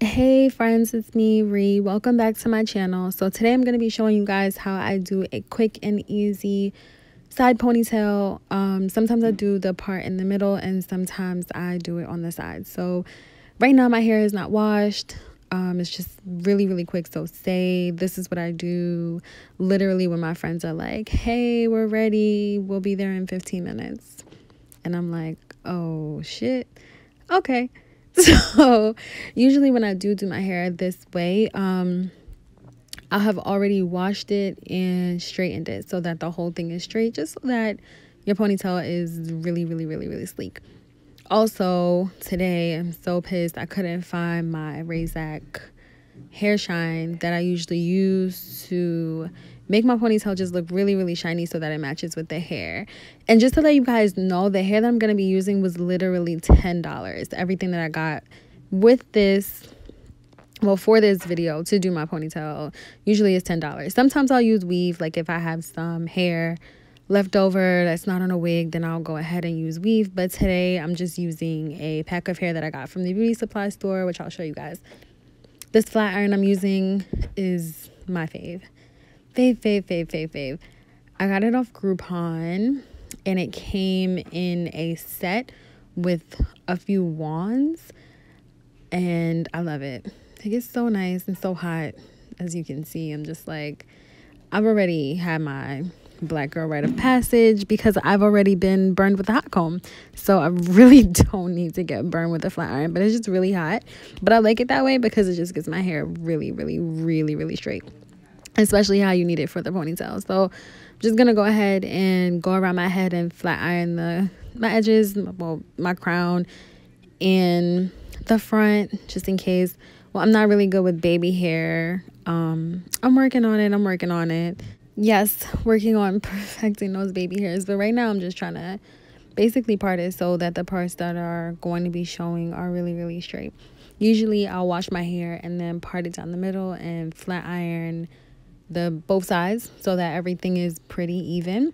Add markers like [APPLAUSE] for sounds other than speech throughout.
Hey friends, it's me, Ree. Welcome back to my channel. So today I'm going to be showing you guys how I do a quick and easy side ponytail. Um, sometimes I do the part in the middle and sometimes I do it on the side. So right now my hair is not washed. Um, it's just really, really quick. So say this is what I do literally when my friends are like, hey, we're ready. We'll be there in 15 minutes. And I'm like, oh shit. Okay. [LAUGHS] So usually when I do do my hair this way, um, I have already washed it and straightened it so that the whole thing is straight, just so that your ponytail is really, really, really, really sleek. Also, today I'm so pissed I couldn't find my Razak hair shine that I usually use to make my ponytail just look really really shiny so that it matches with the hair. And just to let you guys know the hair that i'm going to be using was literally $10 everything that i got with this well for this video to do my ponytail usually is $10 sometimes i'll use weave like if i have some hair left over that's not on a wig then i'll go ahead and use weave. But today i'm just using a pack of hair that i got from the beauty supply store which i'll show you guys. This flat iron i'm using is my fave fave, fave, fave, fave, fave. I got it off Groupon and it came in a set with a few wands and I love it. It gets so nice and so hot as you can see. I'm just like, I've already had my black girl rite of passage because I've already been burned with a hot comb. So I really [LAUGHS] don't need to get burned with a flat iron, but it's just really hot. But I like it that way because it just gets my hair really, really, really, really straight especially how you need it for the ponytail. So I'm just gonna go ahead and go around my head and flat iron the my edges, well, my crown and the front, just in case. Well, I'm not really good with baby hair. Um, I'm working on it. I'm working on it. Yes, working on [LAUGHS] perfecting those baby hairs. But right now, I'm just trying to basically part it so that the parts that are going to be showing are really, really straight. Usually, I'll wash my hair and then part it down the middle and flat iron the both sides so that everything is pretty even.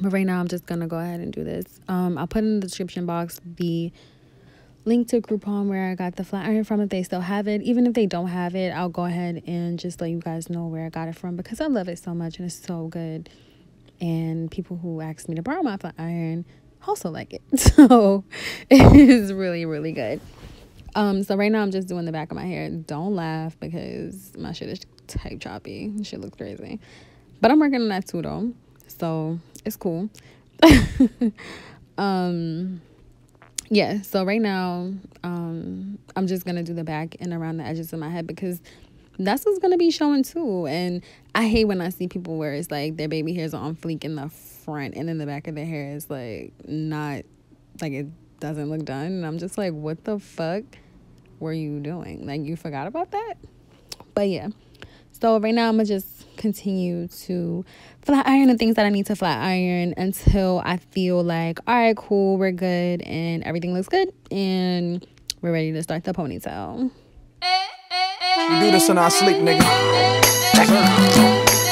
But right now i'm just gonna go ahead and do this. Um i'll put in the description box the link to groupon where i got the flat iron from. If they still have it even if they don't have it i'll go ahead and just let you guys know where i got it from because i love it so much and it's so good. And people who ask me to borrow my flat iron also like it. [LAUGHS] So it is really really good. Um so right now i'm just doing the back of my hair. Don't laugh because my shit is type choppy. Shit looks crazy. But I'm working on that too though. So it's cool. [LAUGHS] um yeah, so right now, um, I'm just gonna do the back and around the edges of my head because that's what's gonna be showing too. And I hate when I see people where it's like their baby hairs are on fleek in the front and in the back of their hair is like not like it doesn't look done. And I'm just like, what the fuck were you doing? Like you forgot about that? But yeah. So right now I'm gonna just continue to flat iron the things that I need to flat iron until I feel like all right, cool, we're good and everything looks good and we're ready to start the ponytail. We do this in our sleep, nigga.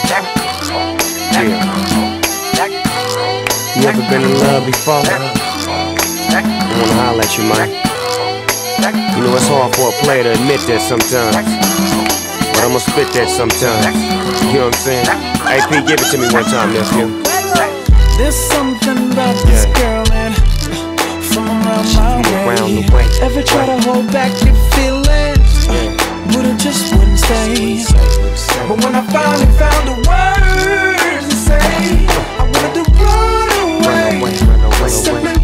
Yeah. You ever been in love before? I wanna holler at you, man. You know it's hard for a player to admit that sometimes. I'ma spit that sometime. You know what I'm saying? AP, give it to me one time, nephew. There's something about this yeah. girl and from around my way. Way. Ever try to hold back your feelings? Yeah. But it just wouldn't stay. But when I finally found the words to say, I wanted to run away. Run away, run away, run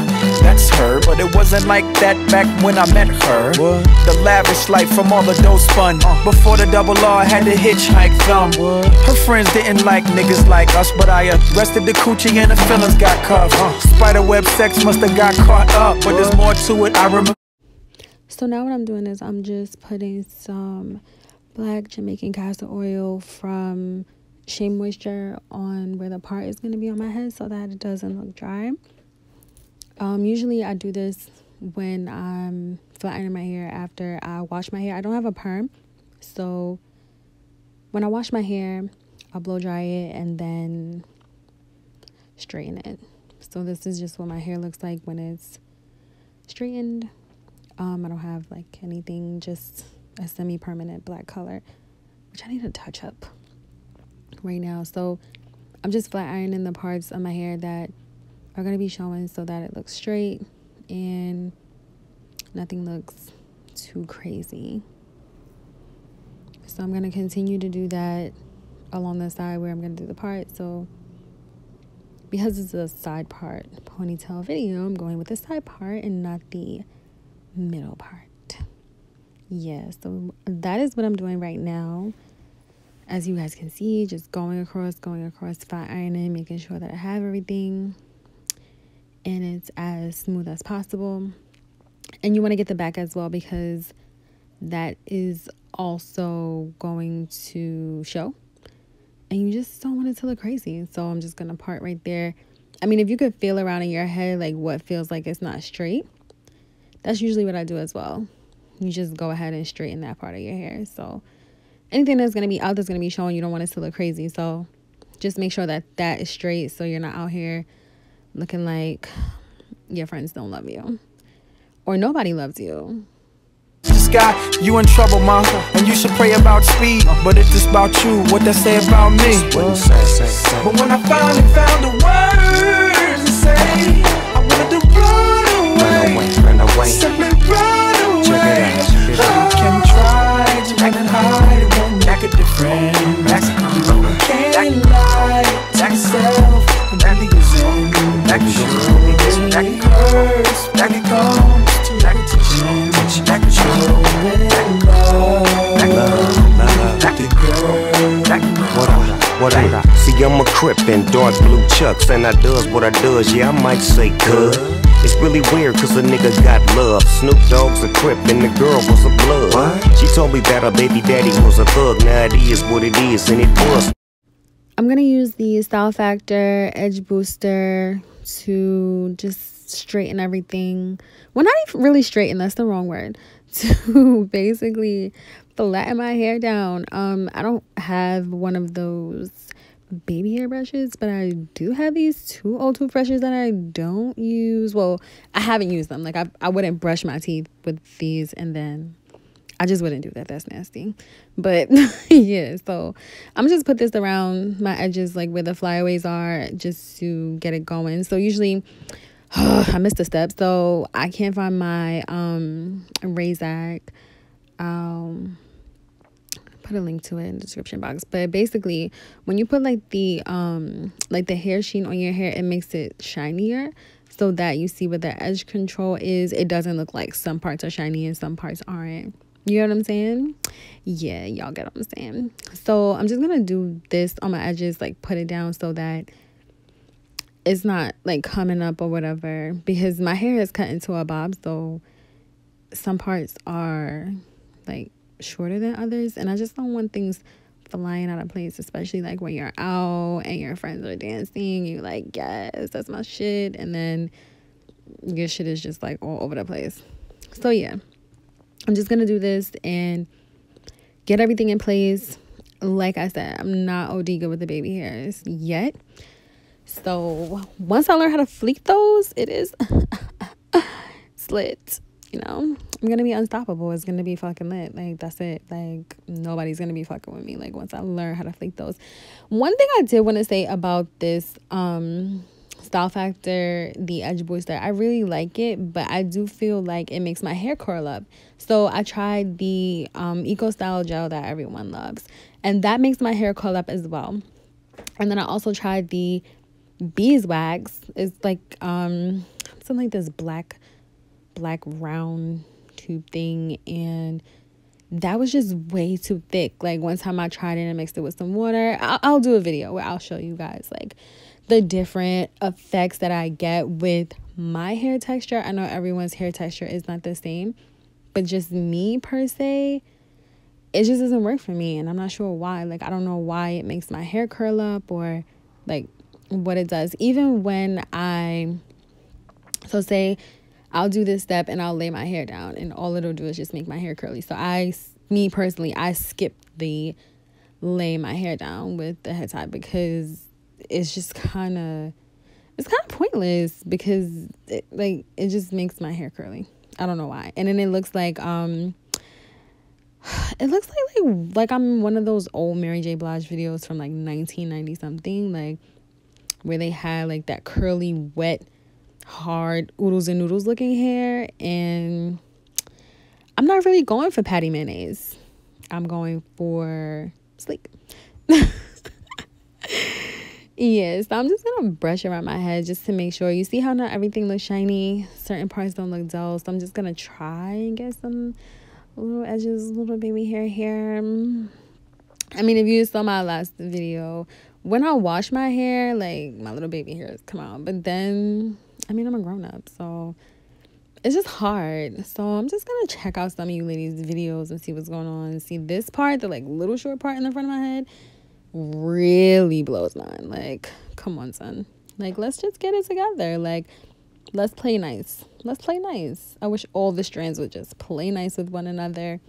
that's her But it wasn't like that back when I met her what? The lavish life from all the dough spun uh. Before the double R had to hitchhike thumb what? Her friends didn't like niggas like us But I arrested the coochie and the feelings got cuffed uh. Spiderweb sex must have got caught up But there's more to it, I remember So now what I'm doing is I'm just putting some black Jamaican castor oil from shea moisture on where the part is going to be on my head so that it doesn't look dry. Um, usually I do this when I'm flattening my hair after I wash my hair. I don't have a perm, so when I wash my hair, I'll blow dry it and then straighten it. So this is just what my hair looks like when it's straightened. Um, I don't have like anything, just a semi-permanent black color, which I need to touch up right now. So I'm just flat ironing the parts of my hair that are going to be showing so that it looks straight and nothing looks too crazy. So I'm going to continue to do that along the side where I'm going to do the part. So because it's a side part ponytail video, I'm going with the side part and not the middle part. Yeah, so that is what I'm doing right now. As you guys can see, just going across, going across, flat ironing, making sure that I have everything and it's as smooth as possible. And you want to get the back as well because that is also going to show. And you just don't want it to look crazy. So I'm just going to part right there. I mean, if you could feel around in your head like what feels like it's not straight, that's usually what I do as well. You just go ahead and straighten that part of your hair. So anything that's going to be out that's going to be showing, you don't want it to look crazy. So just make sure that that is straight so you're not out here looking like your friends don't love you or nobody loves you. This guy, you in trouble, mom, and you should pray about speed. But if it's about you, what that say about me? But when I finally found the words to say, I wanted to run away, run away, run away. simply run away. I can try to run and hide, it won't make a difference. In dark blue chucks, and I does what I does. Yeah, I might say good. It's really weird cause a nigga got love. Snoop Dogg's a crip and the girl was a blood. What? She told me that her baby daddy was a thug. Now it is what it is, and it was. I'm gonna use the Style Factor Edge Booster to just straighten everything. Well, not even really straighten, that's the wrong word. [LAUGHS] To basically flatten my hair down. Um, I don't have one of those baby hair brushes, but I do have these two old toothbrushes that I don't use. Well, I haven't used them. Like I, I wouldn't brush my teeth with these and then I just wouldn't do that. That's nasty. But [LAUGHS] yeah, so I'm just put this around my edges like where the flyaways are just to get it going. So usually [SIGHS] I missed a step, so I can't find my um Razak. Um, put a link to it in the description box. But basically, when you put like the um like the hair sheen on your hair, it makes it shinier so that you see what the edge control is. It doesn't look like some parts are shiny and some parts aren't. You know what I'm saying? Yeah, y'all get what I'm saying. So I'm just gonna do this on my edges, like put it down so that it's not like coming up or whatever because my hair is cut into a bob so some parts are like shorter than others. And i just don't want things flying out of place especially like when you're out and your friends are dancing you like yes that's my shit. And then your shit is just like all over the place. So yeah i'm just gonna do this and get everything in place. Like i said i'm not od good with the baby hairs yet. So once I learn how to fleek those, it is [LAUGHS] slit. You know, I'm gonna be unstoppable. It's gonna be fucking lit. Like that's it. Like nobody's gonna be fucking with me. Like once I learn how to fleek those. One thing I did want to say about this um style factor the edge booster i really like it but i do feel like it makes my hair curl up so i tried the um Eco Styler gel that everyone loves and that makes my hair curl up as well and then i also tried the beeswax It's like um something like this black black round tube thing and that was just way too thick like one time i tried it and mixed it with some water I'll, I'll do a video where i'll show you guys like the different effects that i get with my hair texture i know everyone's hair texture is not the same but just me per se it just doesn't work for me and I'm not sure why. Like I don't know why it makes my hair curl up or like what it does. Even when I so say I'll do this step and I'll lay my hair down and all it'll do is just make my hair curly. So I me personally, I skip the lay my hair down with the head tie because it's just kind of it's kind of pointless because it, like it just makes my hair curly. I don't know why. And then it looks like um [SIGHS] it looks like like like I'm one of those old Mary J. Blige videos from like 1990 something, like where they had like that curly, wet, hard oodles and noodles looking hair. And I'm not really going for Patti Mayonnaise. I'm going for sleek. [LAUGHS] yes, so I'm just gonna brush around my head just to make sure. You see how not everything looks shiny? Certain parts don't look dull. So I'm just gonna try and get some little edges, little baby hair here. I mean, if you saw my last video, when I wash my hair, like my little baby hairs come out. But then, I mean, I'm a grown up, so it's just hard. So I'm just gonna check out some of you ladies' videos and see what's going on. See this part, the like little short part in the front of my head, really blows mine. Like, come on, son. Like, let's just get it together. Like, let's play nice. Let's play nice. I wish all the strands would just play nice with one another.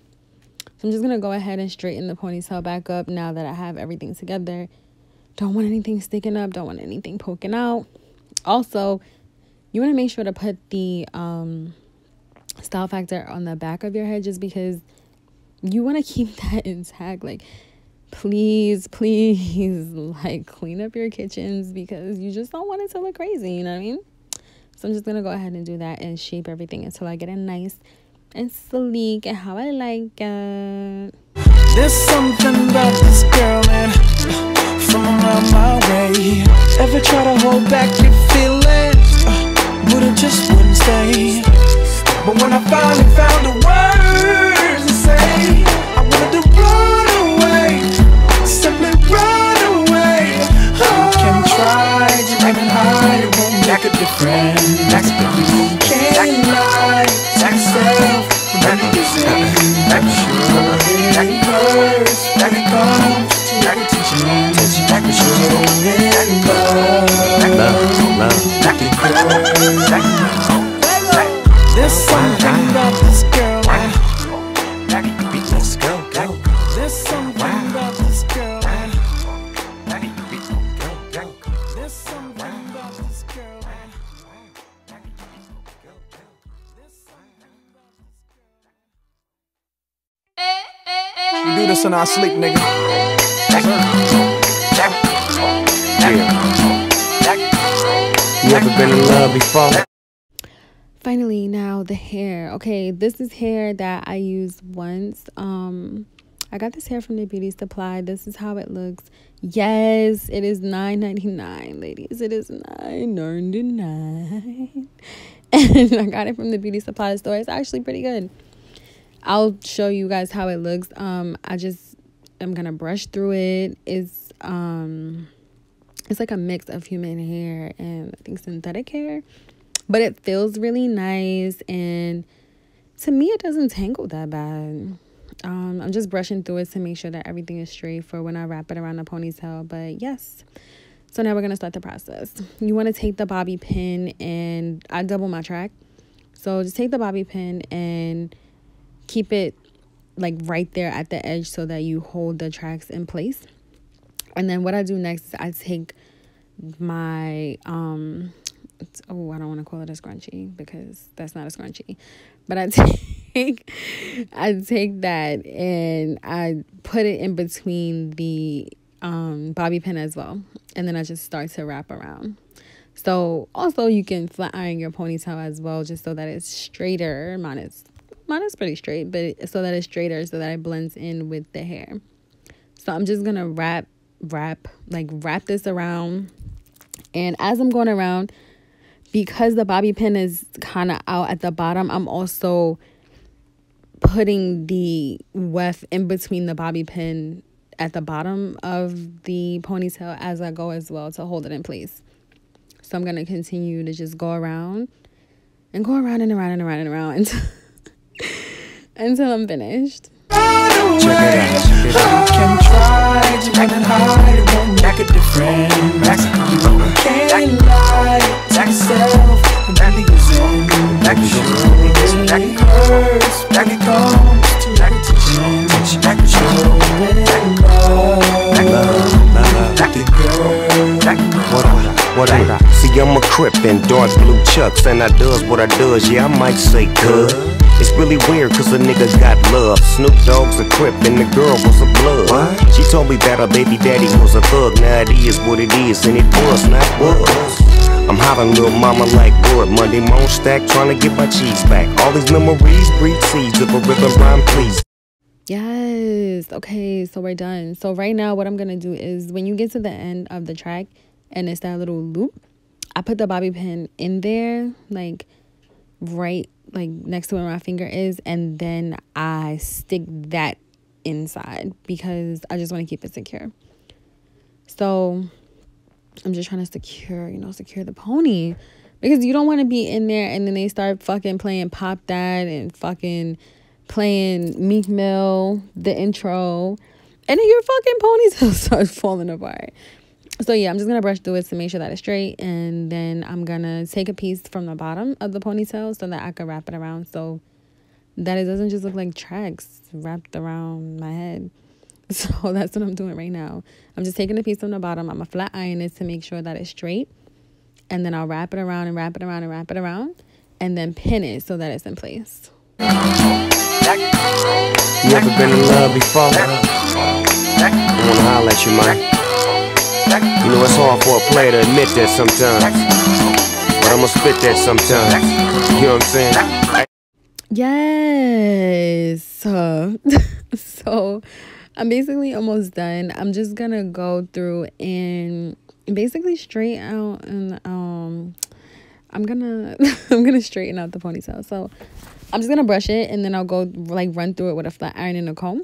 So I'm just gonna go ahead and straighten the ponytail back up now that I have everything together. Don't want anything sticking up, don't want anything poking out. Also, you want to make sure to put the um, style factor on the back of your head just because you want to [LAUGHS] keep that intact. Like, please, please, [LAUGHS] like, clean up your kitchens because you just don't want it to look crazy. You know what I mean? So I'm just going to go ahead and do that and shape everything until I get it nice and sleek and how I like it. There's something about this girl and from around my way. Ever try to hold back your feelings? We do this in our sleep, nigga. You ever been in love before? finally now the hair. Okay this is hair that i used once. Um i got this hair from the beauty supply. This is how it looks. Yes it is 9.99 ladies. It is 9.99 [LAUGHS] and i got it from the beauty supply store. It's actually pretty good i'll show you guys how it looks. Um i just am gonna brush through it. It's um it's like a mix of human hair and i think synthetic hair but it feels really nice and to me it doesn't tangle that bad. Um, i'm just brushing through it to make sure that everything is straight for when i wrap it around the ponytail but yes. So now we're going to start the process. You want to take the bobby pin and i double my track. So just take the bobby pin and keep it like right there at the edge so that you hold the tracks in place and then what i do next is i take my um oh, I don't want to call it a scrunchie because that's not a scrunchie. But I [LAUGHS] take I take that and I put it in between the um bobby pin as well. And then I just start to wrap around. So also you can flat iron your ponytail as well just so that it's straighter. Mine is mine is pretty straight, but so that it's straighter so that it blends in with the hair. So I'm just gonna wrap wrap like wrap this around and as I'm going around because the bobby pin is kind of out at the bottom, I'm also putting the weft in between the bobby pin at the bottom of the ponytail as I go as well to hold it in place. So I'm going to continue to just go around and go around and around and around and around [LAUGHS] until I'm finished. what I See, I'm a crip in dark blue chucks, and I does what I does, yeah, I might say good. It's really weird cause a nigga got love. Snoop Dogg's a crip and the girl was a blood. What? She told me that her baby daddy was a thug. Now it is what it is, and it was not was. I'm hollering little mama like wood. Monday morning stack, trying to get my cheese back. All these memories breed seeds of a rhythm rhyme, please. Yes. Okay, so we're done. So right now what I'm going to do is when you get to the end of the track and it's that little loop, I put the bobby pin in there like right like next to where my finger is and then I stick that inside because I just want to keep it secure. So I'm just trying to secure, you know, secure the pony because you don't want to be in there and then they start fucking playing pop that and fucking playing Meek Mill, the intro, and then your fucking ponytail [LAUGHS] starts falling apart. So yeah, I'm just gonna brush through it to make sure that it's straight, and then I'm gonna take a piece from the bottom of the ponytail so that I can wrap it around so that it doesn't just look like tracks wrapped around my head. [LAUGHS] So that's what I'm doing right now. I'm just taking a piece from the bottom. I'm gonna flat iron it to make sure that it's straight, and then I'll wrap it around and wrap it around and wrap it around, and then pin it so that it's in place. You ever been in love before? I wanna holler at you, man. You know it's hard for a player to admit that sometimes, but I'ma spit that sometimes. You know what I'm saying? Yes. [LAUGHS] So I'm basically almost done. I'm just gonna go through and basically straighten out and um I'm gonna [LAUGHS] I'm gonna straighten out the ponytail. So I'm just gonna brush it and then I'll go like run through it with a flat iron and a comb.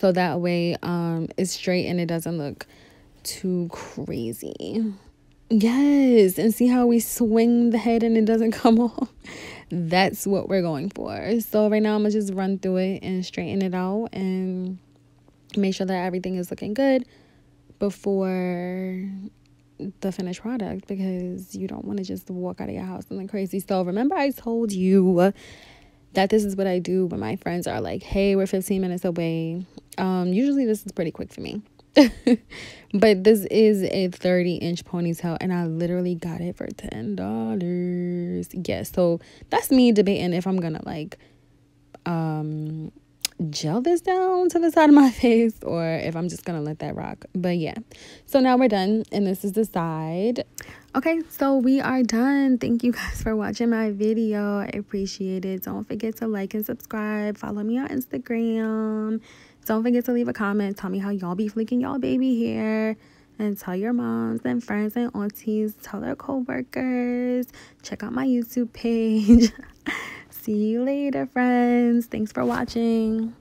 So that way um it's straight and it doesn't look too crazy. Yes, and see how we swing the head and it doesn't [LAUGHS] come off. That's what we're going for. So right now I'm gonna just run through it and straighten it out and make sure that everything is looking good before the finished product because you don't want to just walk out of your house something crazy. So remember I told you that this is what I do when my friends are like, "Hey, we're 15 minutes away." Um usually this is pretty quick for me. [LAUGHS] but this is a 30 inch ponytail and I literally got it for $10. Yes, so that's me debating if I'm to like um gel this down to the side of my [LAUGHS] face or if I'm just gonna let that rock. But yeah, so now we're done, and this is the side. Okay, so we are done. Thank you guys for watching my video. I appreciate it. Don't forget to like and subscribe. Follow me on Instagram. Don't forget to leave a comment. Tell me how y'all be flicking y'all baby hair. And tell your moms and friends and aunties. Tell their co-workers. Check out my YouTube page. [LAUGHS] See you later, friends. Thanks for watching.